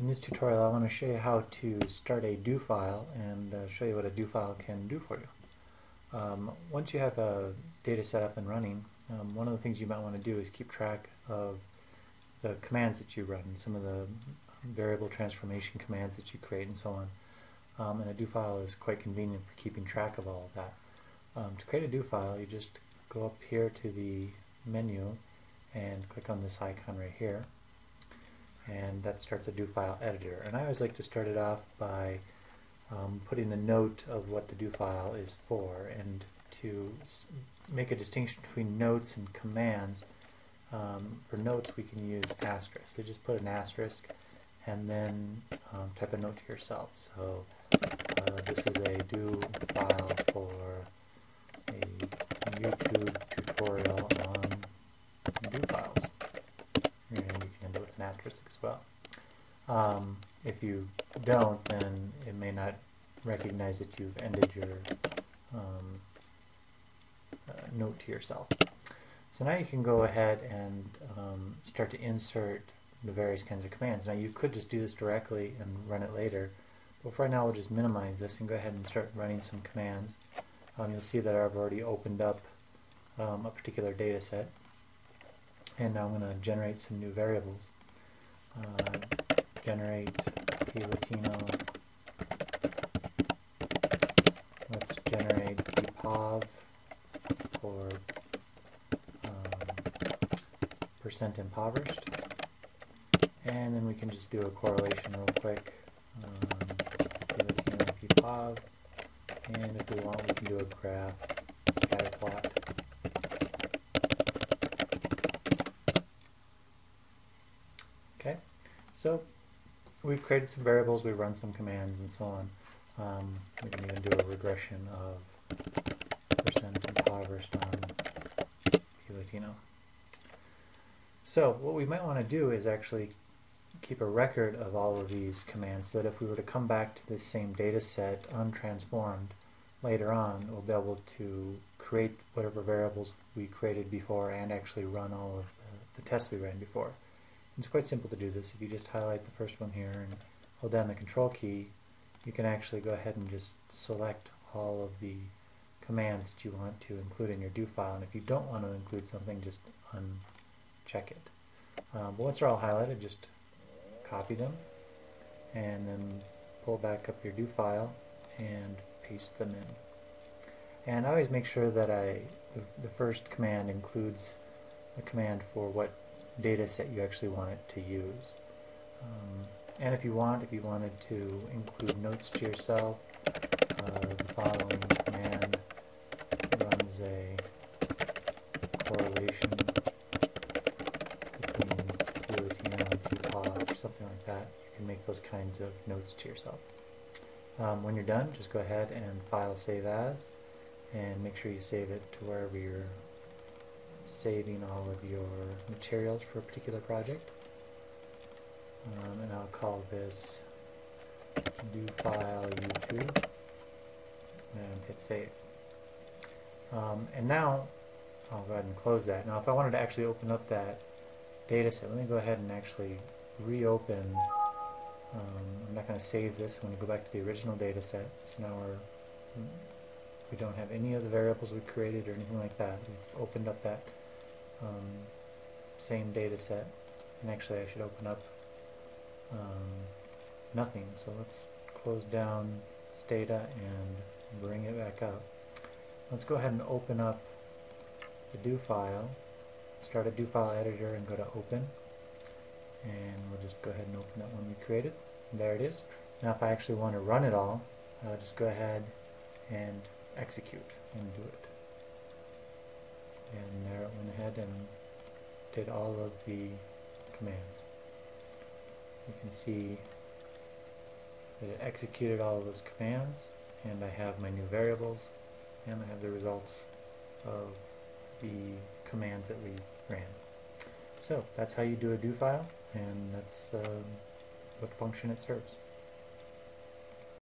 In this tutorial I want to show you how to start a do file and uh, show you what a do file can do for you. Um, once you have a data set up and running, um, one of the things you might want to do is keep track of the commands that you run, some of the variable transformation commands that you create and so on. Um, and a do file is quite convenient for keeping track of all of that. Um, to create a do file you just go up here to the menu and click on this icon right here and that starts a do file editor. And I always like to start it off by um, putting a note of what the do file is for and to make a distinction between notes and commands. Um, for notes we can use asterisk. So just put an asterisk and then um, type a note to yourself. So uh, this is a do file for a YouTube tutorial on do files as well. Um, if you don't, then it may not recognize that you've ended your um, uh, note to yourself. So now you can go ahead and um, start to insert the various kinds of commands. Now you could just do this directly and run it later, but for right now we'll just minimize this and go ahead and start running some commands. Um, you'll see that I've already opened up um, a particular data set and now I'm going to generate some new variables uh, generate p Latino. Let's generate p POV for um, percent impoverished. And then we can just do a correlation real quick. Um, p Latino ppov. And if we want, we can do a graph so we've created some variables, we've run some commands and so on. Um, we can even do a regression of percent impoverished on Latino. So what we might want to do is actually keep a record of all of these commands so that if we were to come back to this same data set untransformed later on, we'll be able to create whatever variables we created before and actually run all of the, the tests we ran before. It's quite simple to do this. If you just highlight the first one here and hold down the control key, you can actually go ahead and just select all of the commands that you want to include in your do file. And if you don't want to include something, just uncheck it. Um, but once they're all highlighted, just copy them and then pull back up your do file and paste them in. And I always make sure that I the, the first command includes a command for what data set you actually want it to use. Um, and if you want, if you wanted to include notes to yourself, uh, the following command runs a correlation between Latino and or something like that. You can make those kinds of notes to yourself. Um, when you're done, just go ahead and file save as and make sure you save it to wherever you're saving all of your materials for a particular project. Um, and I'll call this do file YouTube and hit save. Um, and now I'll go ahead and close that. Now if I wanted to actually open up that data set, let me go ahead and actually reopen. Um, I'm not going to save this. I'm going to go back to the original data set. So now we're we don't have any of the variables we created or anything like that. We've opened up that um, same data set. And actually I should open up um, nothing. So let's close down this data and bring it back up. Let's go ahead and open up the do file. Start a do file editor and go to open. And we'll just go ahead and open that one we created. There it is. Now if I actually want to run it all, I'll just go ahead and execute and do it and there it went ahead and did all of the commands. You can see that it executed all of those commands and I have my new variables and I have the results of the commands that we ran. So that's how you do a do file and that's um, what function it serves.